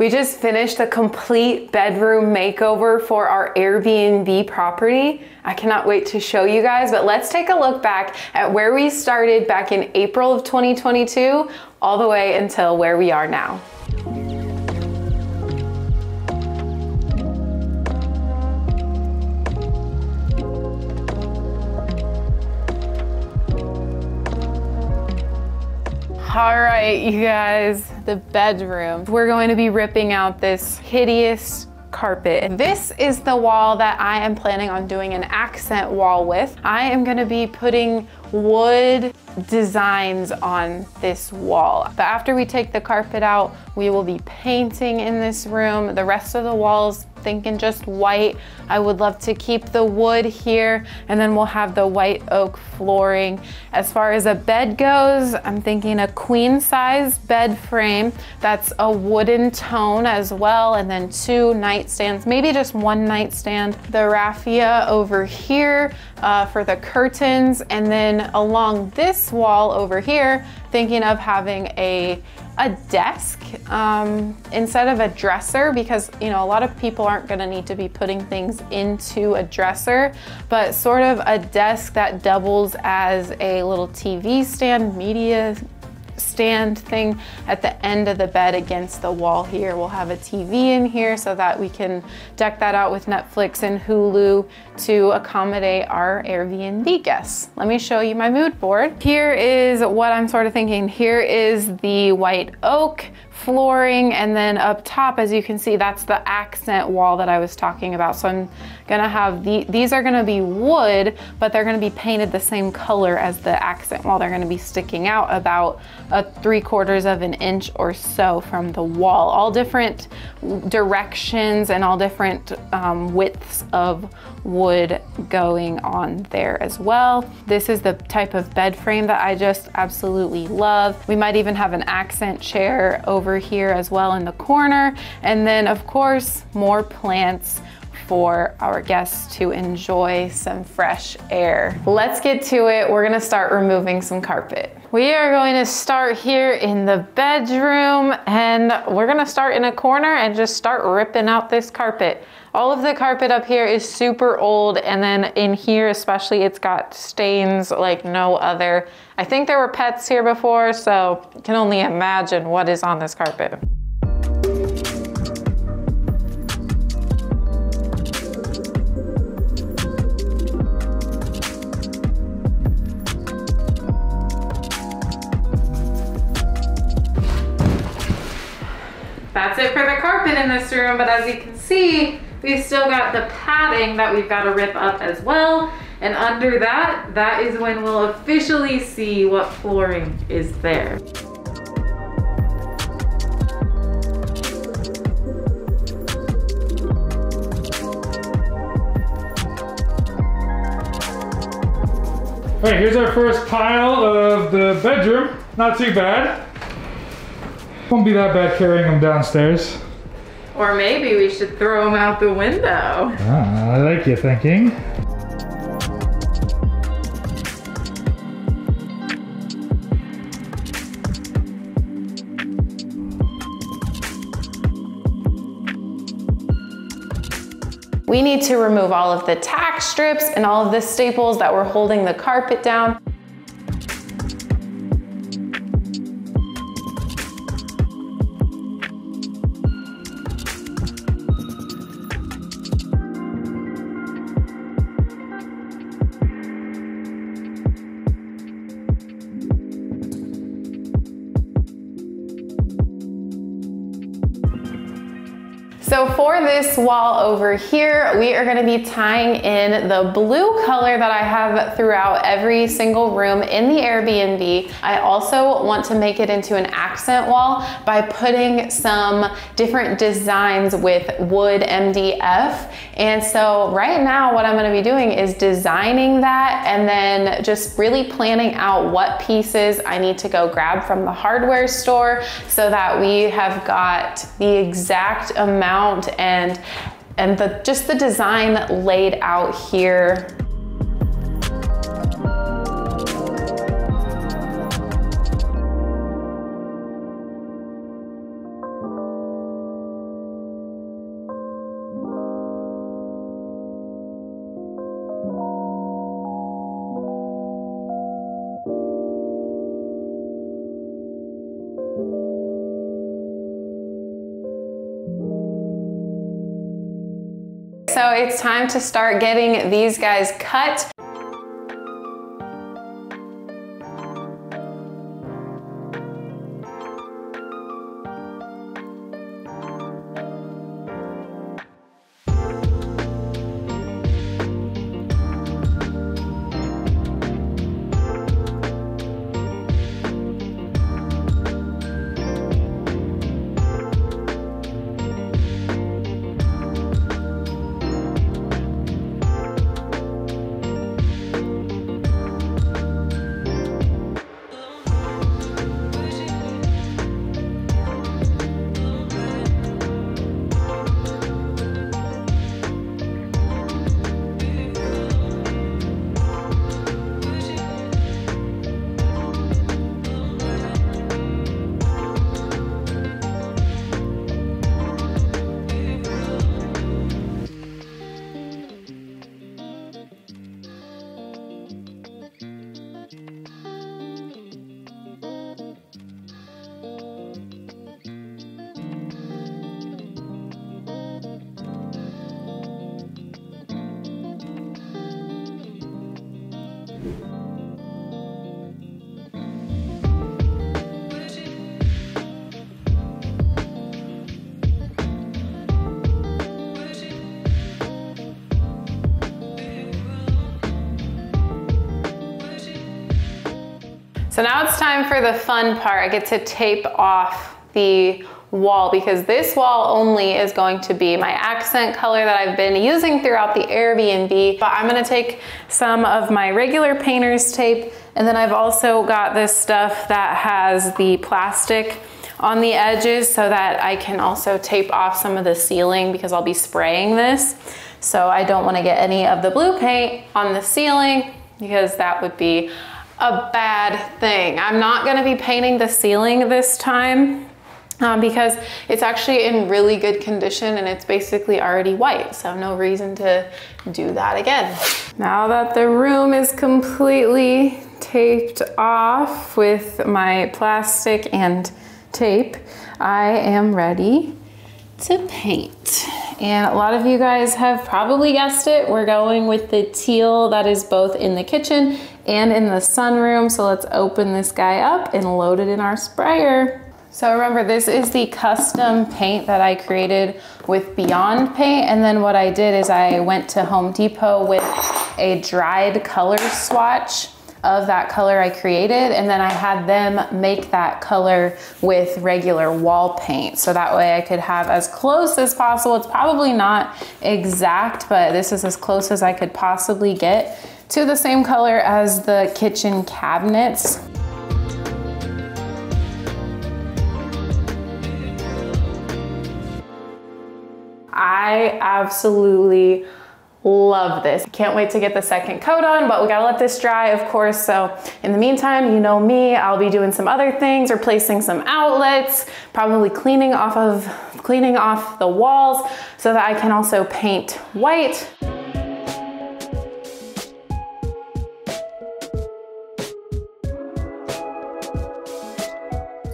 We just finished a complete bedroom makeover for our Airbnb property. I cannot wait to show you guys, but let's take a look back at where we started back in April of 2022 all the way until where we are now. All right, you guys, the bedroom. We're going to be ripping out this hideous carpet. This is the wall that I am planning on doing an accent wall with. I am gonna be putting wood designs on this wall. But after we take the carpet out, we will be painting in this room. The rest of the walls thinking just white. I would love to keep the wood here and then we'll have the white oak flooring. As far as a bed goes, I'm thinking a queen size bed frame that's a wooden tone as well and then two nightstands, maybe just one nightstand. The raffia over here uh, for the curtains and then along this wall over here, thinking of having a a desk um, instead of a dresser because you know a lot of people aren't going to need to be putting things into a dresser but sort of a desk that doubles as a little TV stand media stand thing at the end of the bed against the wall here. We'll have a TV in here so that we can deck that out with Netflix and Hulu to accommodate our Airbnb guests. Let me show you my mood board. Here is what I'm sort of thinking. Here is the white oak flooring and then up top as you can see that's the accent wall that I was talking about. So I'm gonna have the these are gonna be wood but they're gonna be painted the same color as the accent wall. They're gonna be sticking out about a three quarters of an inch or so from the wall. All different directions and all different um, widths of wood going on there as well. This is the type of bed frame that I just absolutely love. We might even have an accent chair over over here as well in the corner. And then of course, more plants for our guests to enjoy some fresh air. Let's get to it. We're gonna start removing some carpet. We are going to start here in the bedroom and we're gonna start in a corner and just start ripping out this carpet. All of the carpet up here is super old and then in here especially it's got stains like no other. I think there were pets here before so can only imagine what is on this carpet. That's it for the carpet in this room, but as you can see, We've still got the padding that we've got to rip up as well. And under that, that is when we'll officially see what flooring is there. All right, here's our first pile of the bedroom. Not too bad. Won't be that bad carrying them downstairs. Or maybe we should throw them out the window. Ah, I like your thinking. We need to remove all of the tack strips and all of the staples that were holding the carpet down. This wall over here, we are gonna be tying in the blue color that I have throughout every single room in the Airbnb. I also want to make it into an accent wall by putting some different designs with wood MDF. And so right now what I'm gonna be doing is designing that and then just really planning out what pieces I need to go grab from the hardware store so that we have got the exact amount amount and and the just the design laid out here so it's time to start getting these guys cut. So now it's time for the fun part. I get to tape off the wall because this wall only is going to be my accent color that I've been using throughout the Airbnb. But I'm gonna take some of my regular painter's tape and then I've also got this stuff that has the plastic on the edges so that I can also tape off some of the ceiling because I'll be spraying this. So I don't wanna get any of the blue paint on the ceiling because that would be a bad thing. I'm not gonna be painting the ceiling this time um, because it's actually in really good condition and it's basically already white. So no reason to do that again. Now that the room is completely taped off with my plastic and tape, I am ready to paint. And a lot of you guys have probably guessed it. We're going with the teal that is both in the kitchen and in the sunroom. So let's open this guy up and load it in our sprayer. So remember, this is the custom paint that I created with Beyond Paint. And then what I did is I went to Home Depot with a dried color swatch of that color I created and then I had them make that color with regular wall paint so that way I could have as close as possible. It's probably not exact but this is as close as I could possibly get to the same color as the kitchen cabinets. I absolutely love this. Can't wait to get the second coat on, but we gotta let this dry, of course. So in the meantime, you know me, I'll be doing some other things, replacing some outlets, probably cleaning off of cleaning off the walls so that I can also paint white.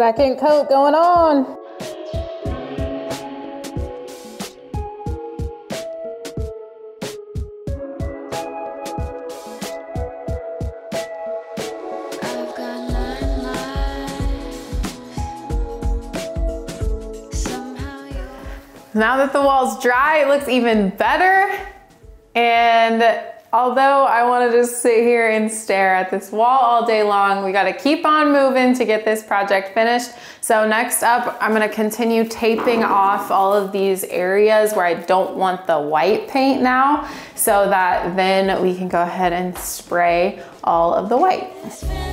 Second coat going on. Now that the wall's dry, it looks even better. And although I wanna just sit here and stare at this wall all day long, we gotta keep on moving to get this project finished. So next up, I'm gonna continue taping off all of these areas where I don't want the white paint now, so that then we can go ahead and spray all of the white.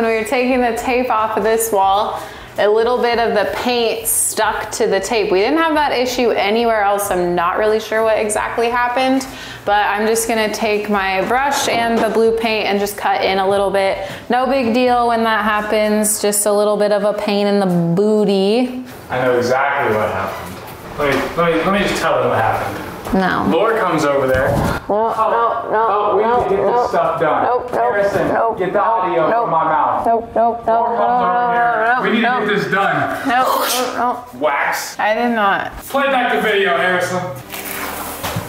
When we were taking the tape off of this wall, a little bit of the paint stuck to the tape. We didn't have that issue anywhere else. I'm not really sure what exactly happened, but I'm just gonna take my brush and the blue paint and just cut in a little bit. No big deal when that happens, just a little bit of a pain in the booty. I know exactly what happened. Let me, let me, let me just tell them what happened. No. Laura comes over there. No, oh, no, no, Oh, we no, need to get no. this stuff done. Nope, nope, Harrison, nope, get the nope, audio nope. from my mouth. Nope, nope, no, Laura no, comes over here. no, no, we need no, to get this done. no, no, no. Wax. I did not. Play back the video, Harrison.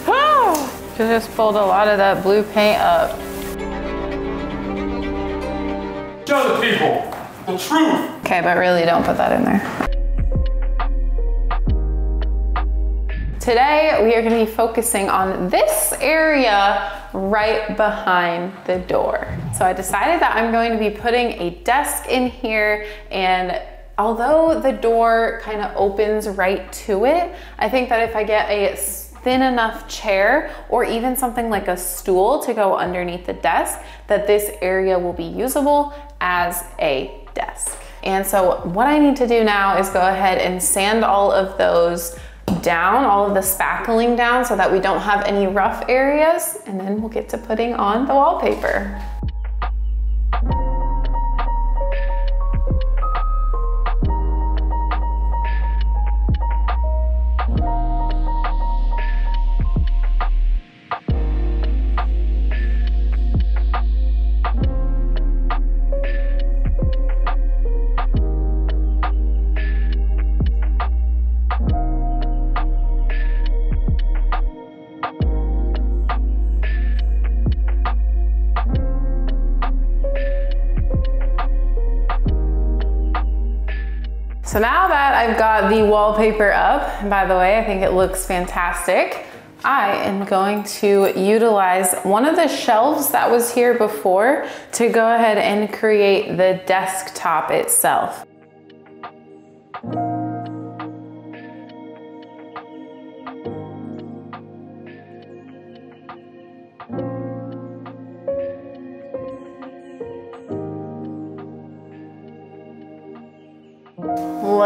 Woo! She just pulled a lot of that blue paint up. Show the people the truth. Okay, but really don't put that in there. Today, we are gonna be focusing on this area right behind the door. So I decided that I'm going to be putting a desk in here and although the door kind of opens right to it, I think that if I get a thin enough chair or even something like a stool to go underneath the desk, that this area will be usable as a desk. And so what I need to do now is go ahead and sand all of those down, all of the spackling down so that we don't have any rough areas. And then we'll get to putting on the wallpaper. The wallpaper up, by the way, I think it looks fantastic, I am going to utilize one of the shelves that was here before to go ahead and create the desktop itself.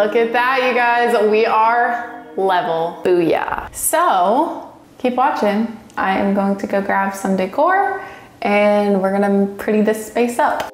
Look at that, you guys. We are level. Booyah. So, keep watching. I am going to go grab some decor and we're gonna pretty this space up.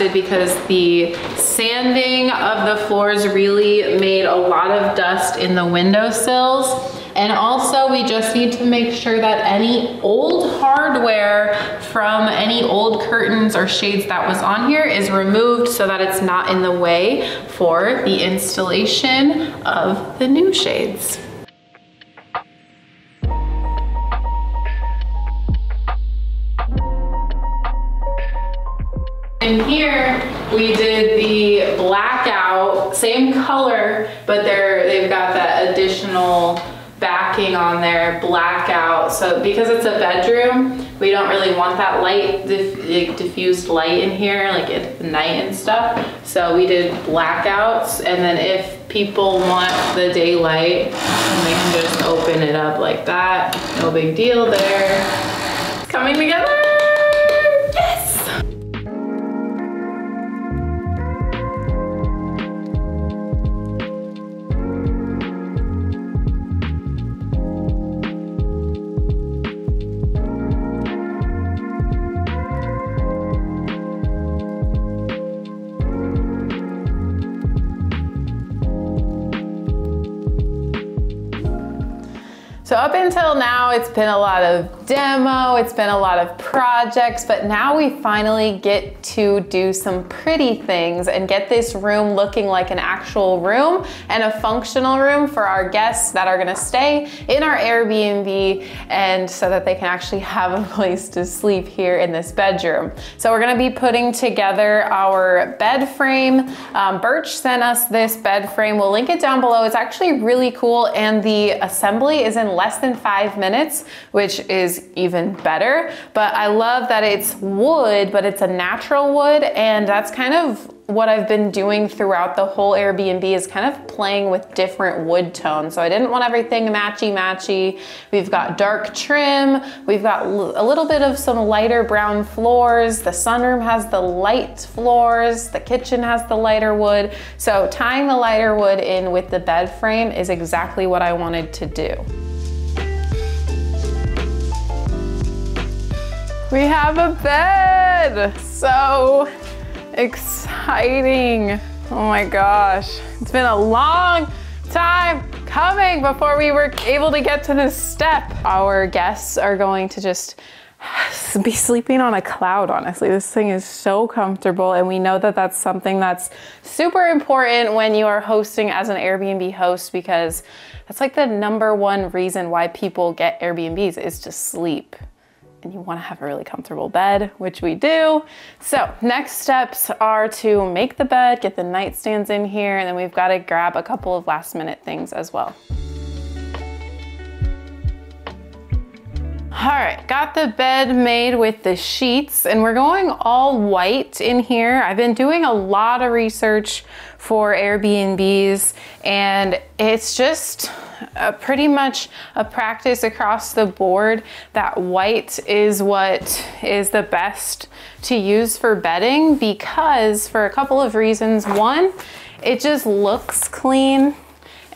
Dusted because the sanding of the floors really made a lot of dust in the windowsills. And also we just need to make sure that any old hardware from any old curtains or shades that was on here is removed so that it's not in the way for the installation of the new shades. We did the blackout, same color, but they're, they've got that additional backing on there, blackout. So because it's a bedroom, we don't really want that light, diff like, diffused light in here, like at night and stuff. So we did blackouts, and then if people want the daylight, they can just open it up like that. No big deal there. It's coming together. So up until now, it's been a lot of demo, it's been a lot of projects, but now we finally get to do some pretty things and get this room looking like an actual room and a functional room for our guests that are gonna stay in our Airbnb and so that they can actually have a place to sleep here in this bedroom. So we're gonna be putting together our bed frame. Um, Birch sent us this bed frame. We'll link it down below. It's actually really cool and the assembly is in less than five minutes, which is even better. But I love that it's wood, but it's a natural wood and that's kind of what I've been doing throughout the whole Airbnb is kind of playing with different wood tones. So I didn't want everything matchy matchy. We've got dark trim. We've got a little bit of some lighter brown floors. The sunroom has the light floors. The kitchen has the lighter wood. So tying the lighter wood in with the bed frame is exactly what I wanted to do. We have a bed. So exciting. Oh my gosh. It's been a long time coming before we were able to get to this step. Our guests are going to just be sleeping on a cloud, honestly. This thing is so comfortable, and we know that that's something that's super important when you are hosting as an Airbnb host because that's like the number one reason why people get Airbnbs is to sleep and you want to have a really comfortable bed, which we do. So, next steps are to make the bed, get the nightstands in here, and then we've got to grab a couple of last minute things as well. All right, got the bed made with the sheets and we're going all white in here. I've been doing a lot of research for Airbnbs and it's just a, pretty much a practice across the board that white is what is the best to use for bedding because for a couple of reasons. One, it just looks clean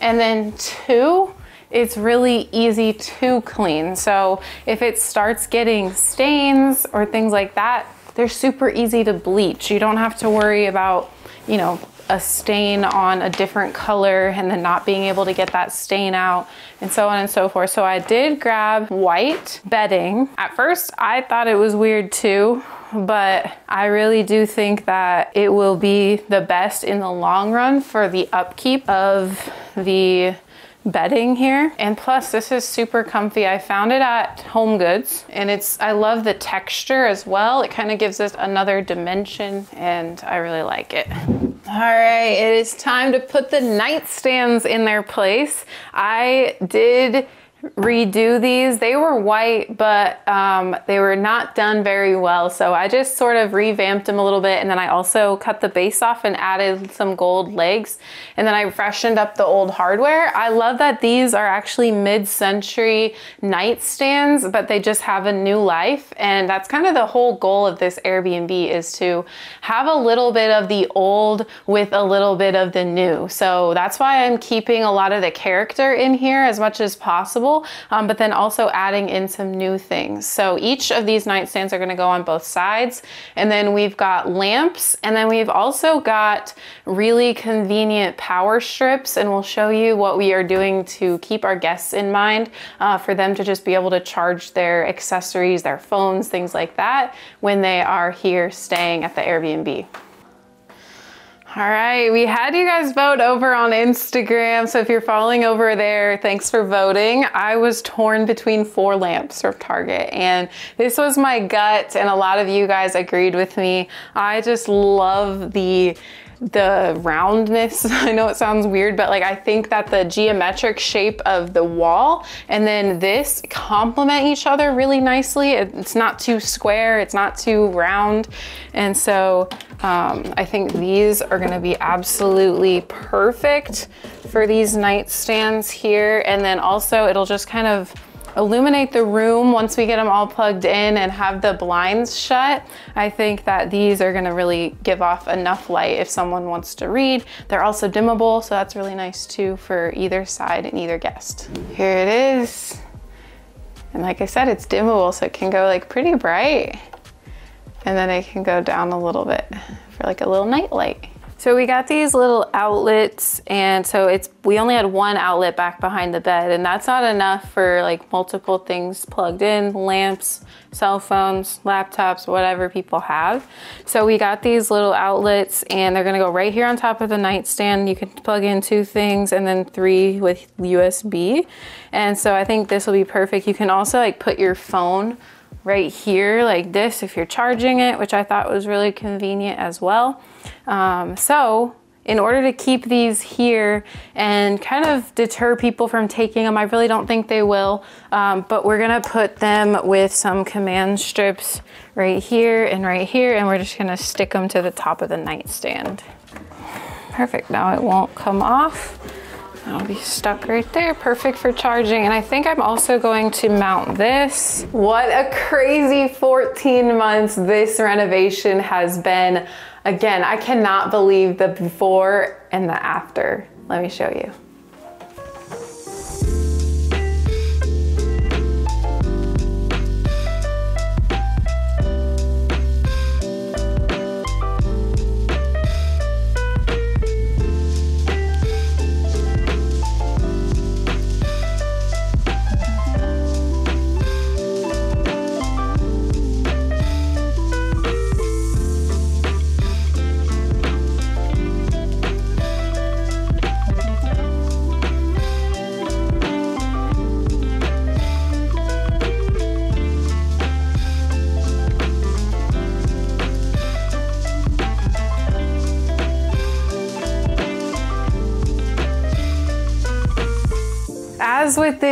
and then two, it's really easy to clean. So if it starts getting stains or things like that, they're super easy to bleach. You don't have to worry about, you know, a stain on a different color and then not being able to get that stain out and so on and so forth. So I did grab white bedding. At first I thought it was weird too, but I really do think that it will be the best in the long run for the upkeep of the bedding here. And plus this is super comfy. I found it at Home Goods and it's, I love the texture as well. It kind of gives us another dimension and I really like it. All right, it is time to put the nightstands in their place. I did redo these. They were white, but um, they were not done very well. So I just sort of revamped them a little bit. And then I also cut the base off and added some gold legs. And then I freshened up the old hardware. I love that these are actually mid-century nightstands, but they just have a new life. And that's kind of the whole goal of this Airbnb is to have a little bit of the old with a little bit of the new. So that's why I'm keeping a lot of the character in here as much as possible, um, but then also adding in some new things. So each of these nightstands are gonna go on both sides. And then we've got lamps, and then we've also got really convenient power strips, and we'll show you what we are doing to keep our guests in mind uh, for them to just be able to charge their accessories, their phones, things like that when they are here staying at the Airbnb. All right, we had you guys vote over on Instagram. So if you're following over there, thanks for voting. I was torn between four lamps from Target, and this was my gut, and a lot of you guys agreed with me. I just love the the roundness. I know it sounds weird, but like I think that the geometric shape of the wall and then this complement each other really nicely. It's not too square, it's not too round. And so um, I think these are gonna be absolutely perfect for these nightstands here. And then also it'll just kind of illuminate the room once we get them all plugged in and have the blinds shut. I think that these are gonna really give off enough light if someone wants to read. They're also dimmable, so that's really nice too for either side and either guest. Here it is. And like I said, it's dimmable, so it can go like pretty bright. And then it can go down a little bit for like a little night light. So we got these little outlets and so it's we only had one outlet back behind the bed and that's not enough for like multiple things plugged in, lamps, cell phones, laptops, whatever people have. So we got these little outlets and they're gonna go right here on top of the nightstand. You can plug in two things and then three with USB. And so I think this will be perfect. You can also like put your phone right here like this if you're charging it, which I thought was really convenient as well. Um, so in order to keep these here and kind of deter people from taking them, I really don't think they will, um, but we're gonna put them with some command strips right here and right here, and we're just gonna stick them to the top of the nightstand. Perfect, now it won't come off. I'll be stuck right there, perfect for charging. And I think I'm also going to mount this. What a crazy 14 months this renovation has been. Again, I cannot believe the before and the after. Let me show you.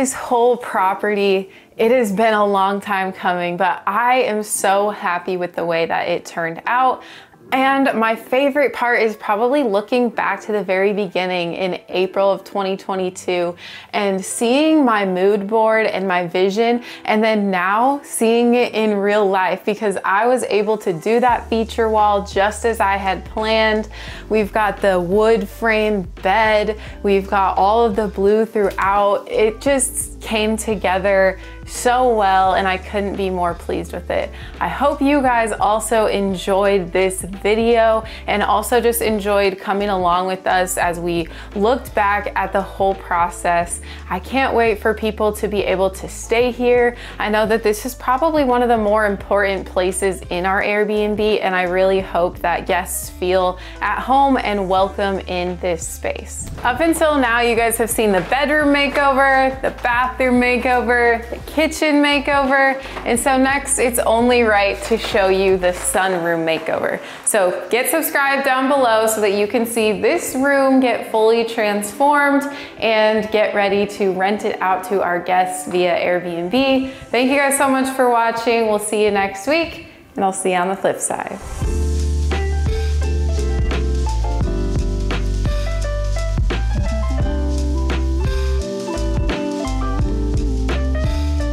This whole property, it has been a long time coming, but I am so happy with the way that it turned out. And my favorite part is probably looking back to the very beginning in April of 2022 and seeing my mood board and my vision, and then now seeing it in real life because I was able to do that feature wall just as I had planned. We've got the wood frame bed, we've got all of the blue throughout. It just came together so well and I couldn't be more pleased with it. I hope you guys also enjoyed this video and also just enjoyed coming along with us as we looked back at the whole process. I can't wait for people to be able to stay here. I know that this is probably one of the more important places in our Airbnb and I really hope that guests feel at home and welcome in this space. Up until now, you guys have seen the bedroom makeover, the bathroom makeover, kitchen makeover, and so next it's only right to show you the sunroom makeover. So get subscribed down below so that you can see this room get fully transformed and get ready to rent it out to our guests via Airbnb. Thank you guys so much for watching. We'll see you next week and I'll see you on the flip side.